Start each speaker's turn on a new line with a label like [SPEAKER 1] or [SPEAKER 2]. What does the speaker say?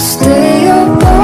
[SPEAKER 1] stay up